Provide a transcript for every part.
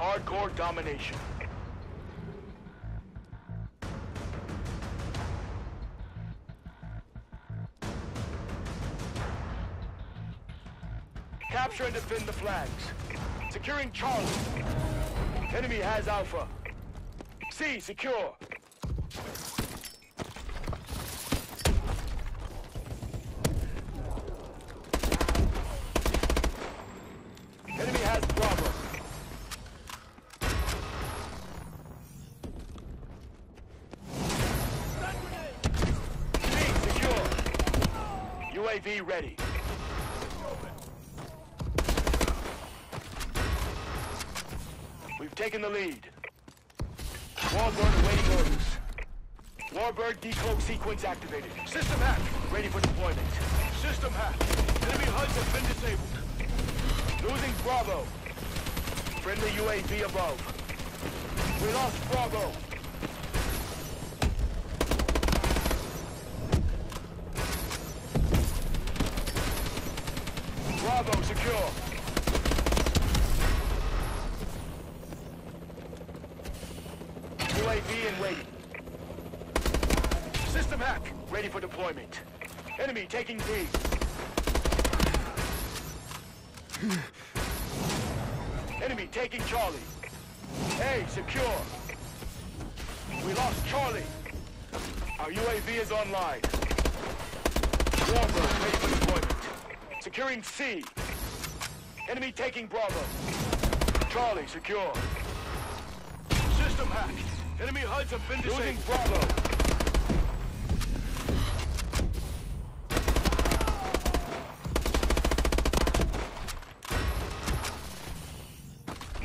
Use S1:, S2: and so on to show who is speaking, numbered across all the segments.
S1: hardcore domination. Capture and defend the flags. Securing Charlie. Enemy has Alpha. C, secure. Enemy has Bravo. C, secure. UAV ready. We've taken the lead. Warbird awaiting orders. Warbird decloak sequence activated. System hack. Ready for deployment. System hack. Enemy HUDs have been disabled. Losing Bravo. Friendly UAV above. We lost Bravo. Bravo secure. UAV in waiting. System hack. Ready for deployment. Enemy taking B. Enemy taking Charlie. A secure. We lost Charlie. Our UAV is online. Warbird ready for deployment. Securing C. Enemy taking Bravo. Charlie secure. System hack. Enemy HUDs have been disabled. Losing Bravo.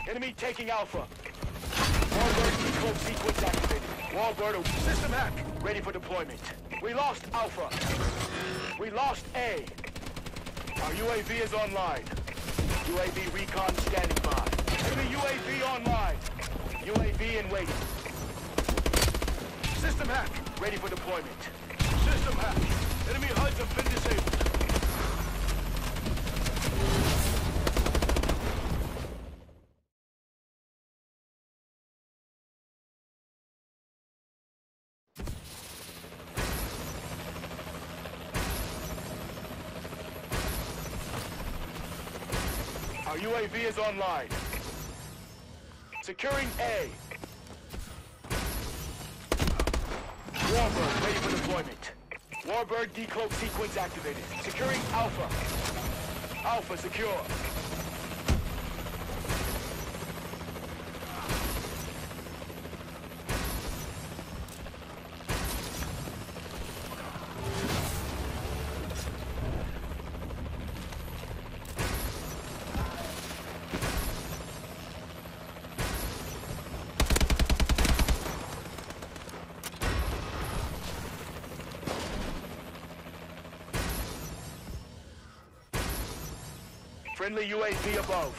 S1: Enemy taking Alpha. Warbird decloak sequence activated. Warbird system hack. Ready for deployment. We lost Alpha. We lost A. Our UAV is online. UAV recon standing by. Enemy UAV online. UAV in waiting. System hack. Ready for deployment. System hack. Enemy HUDs have been disabled. Our UAV is online. Securing A. Warbird ready for deployment. Warbird decloak sequence activated. Securing Alpha. Alpha secure. Friendly UAV above.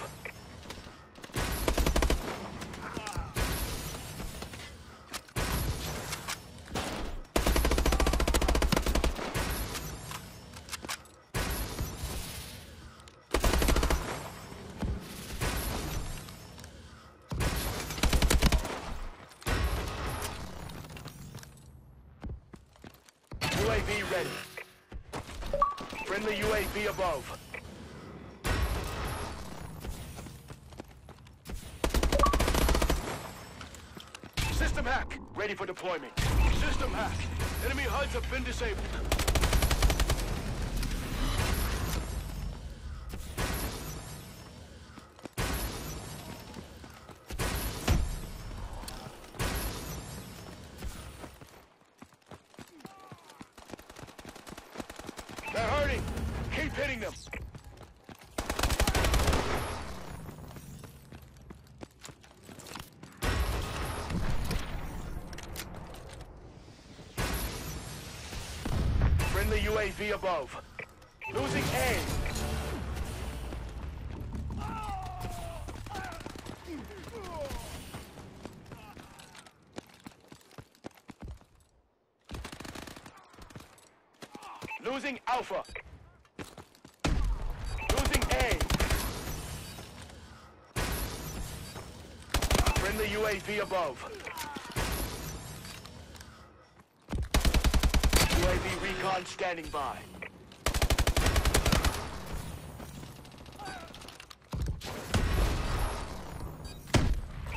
S1: UAV ready. Friendly UAV above. System hack. Ready for deployment. System hack. Enemy HUDs have been disabled. They're hurting. Keep hitting them. Friendly UAV above. Losing A. Losing Alpha. Losing A. Friendly UAV above. UAV recon standing by.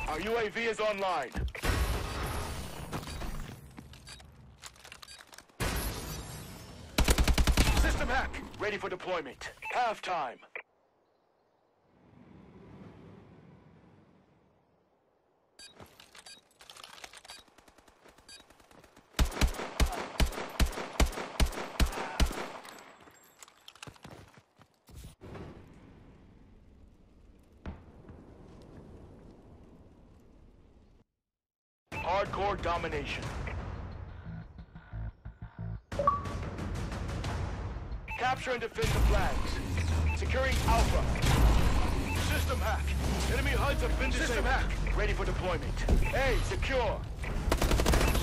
S1: Our UAV is online. System hack, ready for deployment. Halftime. Hardcore domination. Capture and defend the flags. Securing Alpha. System hack. Enemy HUDs have been disabled. System hack. Ready for deployment. A, secure.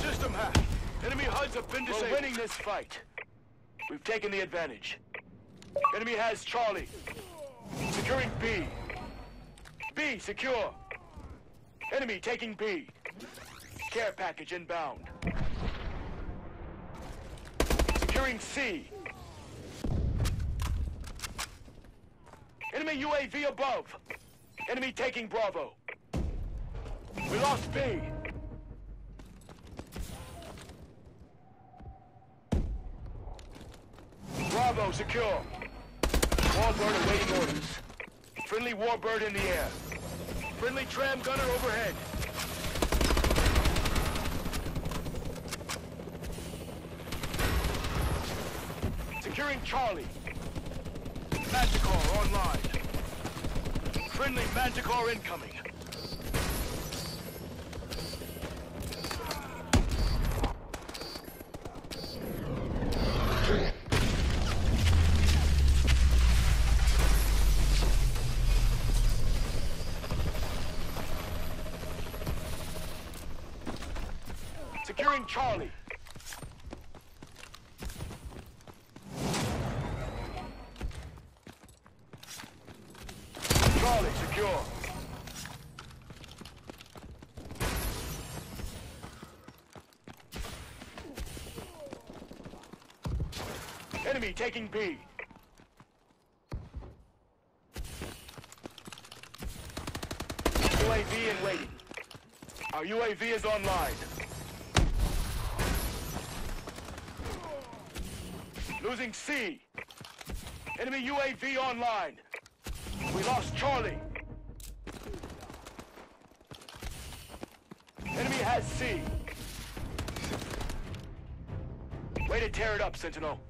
S1: System hack. Enemy HUDs have been disabled. We're winning this fight. We've taken the advantage. Enemy has Charlie. Securing B. B, secure. Enemy taking B. Care package inbound. Securing C. Enemy UAV above. Enemy taking Bravo. We lost B. Bravo secure. Warbird awaiting orders. Friendly Warbird in the air. Friendly tram gunner overhead. Securing Charlie. Manticore online. Friendly Manticore incoming. Charlie secure. Enemy taking B. UAV in waiting. Our UAV is online. Losing C. Enemy UAV online. We lost Charlie. Enemy has C. Way to tear it up, Sentinel.